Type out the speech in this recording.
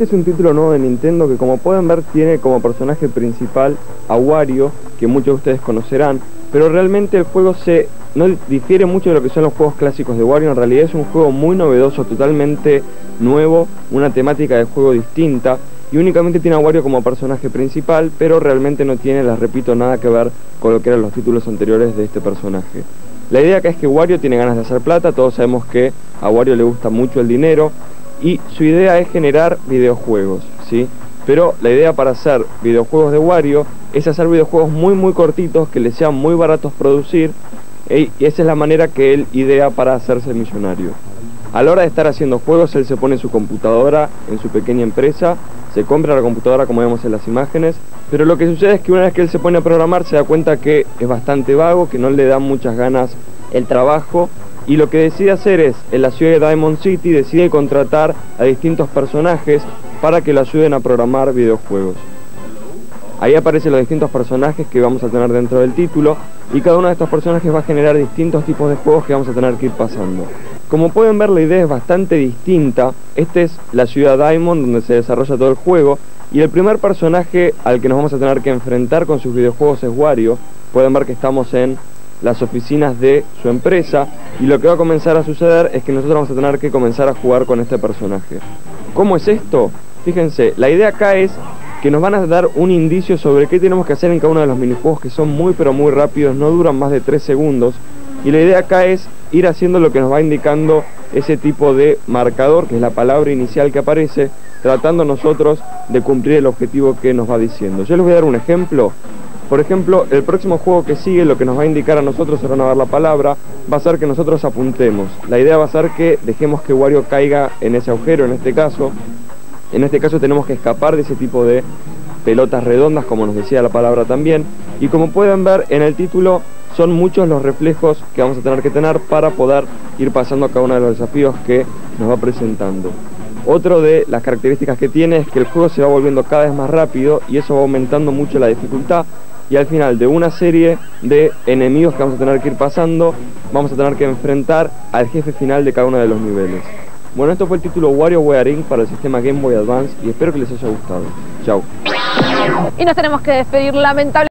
Este es un título nuevo de Nintendo que como pueden ver tiene como personaje principal a Wario, que muchos de ustedes conocerán, pero realmente el juego se no difiere mucho de lo que son los juegos clásicos de Wario, en realidad es un juego muy novedoso, totalmente nuevo, una temática de juego distinta, y únicamente tiene a Wario como personaje principal, pero realmente no tiene, les repito, nada que ver con lo que eran los títulos anteriores de este personaje. La idea acá es que Wario tiene ganas de hacer plata, todos sabemos que a Wario le gusta mucho el dinero, y su idea es generar videojuegos, ¿sí? Pero la idea para hacer videojuegos de Wario es hacer videojuegos muy muy cortitos que le sean muy baratos producir y esa es la manera que él idea para hacerse millonario. A la hora de estar haciendo juegos, él se pone su computadora, en su pequeña empresa, se compra la computadora como vemos en las imágenes, pero lo que sucede es que una vez que él se pone a programar se da cuenta que es bastante vago, que no le da muchas ganas el trabajo y lo que decide hacer es, en la ciudad de Diamond City, decide contratar a distintos personajes para que lo ayuden a programar videojuegos. Ahí aparecen los distintos personajes que vamos a tener dentro del título y cada uno de estos personajes va a generar distintos tipos de juegos que vamos a tener que ir pasando. Como pueden ver la idea es bastante distinta, esta es la ciudad Diamond donde se desarrolla todo el juego. Y el primer personaje al que nos vamos a tener que enfrentar con sus videojuegos es Wario, pueden ver que estamos en las oficinas de su empresa. Y lo que va a comenzar a suceder es que nosotros vamos a tener que comenzar a jugar con este personaje. ¿Cómo es esto? Fíjense, la idea acá es que nos van a dar un indicio sobre qué tenemos que hacer en cada uno de los minijuegos que son muy pero muy rápidos, no duran más de 3 segundos y la idea acá es ir haciendo lo que nos va indicando ese tipo de marcador, que es la palabra inicial que aparece, tratando nosotros de cumplir el objetivo que nos va diciendo. Yo les voy a dar un ejemplo por ejemplo, el próximo juego que sigue lo que nos va a indicar a nosotros, se van a dar la palabra, va a ser que nosotros apuntemos. La idea va a ser que dejemos que Wario caiga en ese agujero, en este caso. En este caso tenemos que escapar de ese tipo de pelotas redondas, como nos decía la palabra también. Y como pueden ver en el título, son muchos los reflejos que vamos a tener que tener para poder ir pasando a cada uno de los desafíos que nos va presentando. Otro de las características que tiene es que el juego se va volviendo cada vez más rápido y eso va aumentando mucho la dificultad y al final de una serie de enemigos que vamos a tener que ir pasando, vamos a tener que enfrentar al jefe final de cada uno de los niveles. Bueno, esto fue el título WarioWare para el sistema Game Boy Advance y espero que les haya gustado. Chao. Y nos tenemos que despedir lamentablemente.